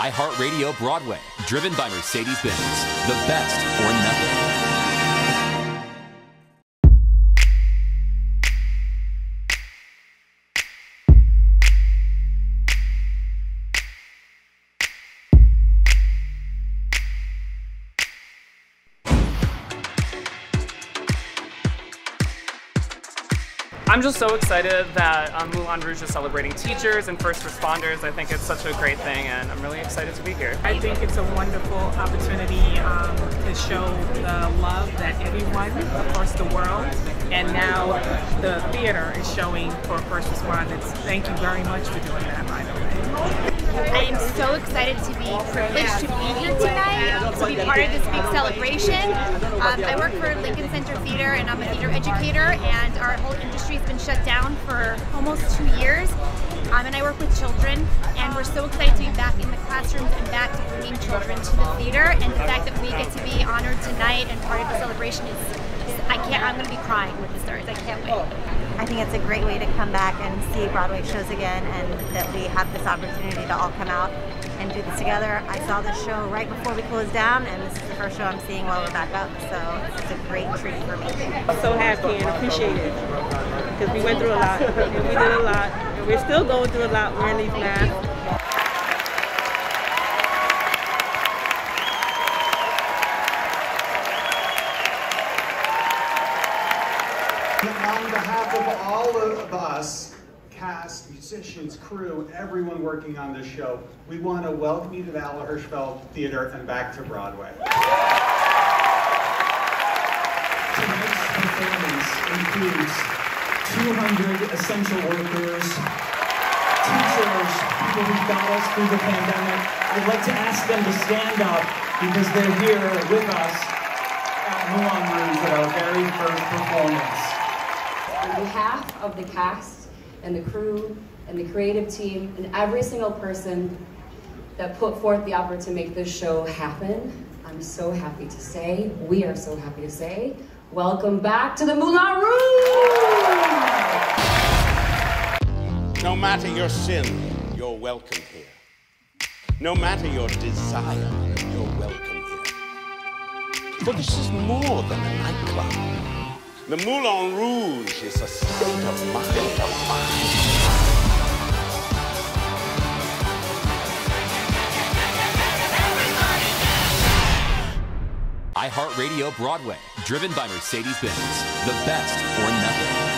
iHeartRadio Broadway, driven by Mercedes Benz. The best or nothing. I'm just so excited that um, Moulin Rouge is celebrating teachers and first responders. I think it's such a great thing, and I'm really excited to be here. I think it's a wonderful opportunity um, to show the love that everyone across the world and now the theater is showing for first responders. Thank you very much for doing that, by the way. I am so excited to be privileged to be here tonight, to be part of this big celebration. Um, I work for Lincoln Center Theater and I'm a theater educator and our whole industry has been shut down for almost two years. Um, and I work with children and we're so excited to be back in the classrooms and back to bringing children to the theater and the fact that we get to be honored tonight and part of the celebration is I can't, I'm going to be crying with the stars. I can't wait. I think it's a great way to come back and see Broadway shows again, and that we have this opportunity to all come out and do this together. I saw this show right before we closed down, and this is the first show I'm seeing while we're back up, so it's a great treat for me. so happy and appreciate it because we went through a lot and we did a lot and we're still going through a lot wearing these masks. On behalf of all of us, cast, musicians, crew, everyone working on this show, we want to welcome you to the Al Hirschfeld Theater and back to Broadway. Tonight's performance includes 200 essential workers, teachers, people who got us through the pandemic. I'd like to ask them to stand up because they're here with us at Moulin Rouge at our very first performance. Behalf of the cast and the crew and the creative team and every single person that put forth the effort to make this show happen, I'm so happy to say, we are so happy to say, welcome back to the Moulin Rouge! No matter your sin, you're welcome here. No matter your desire, you're welcome here. For this is more than a nightclub. The Moulin Rouge is a state of mind. Of mind. iHeartRadio Broadway, driven by Mercedes Benz. The best or nothing.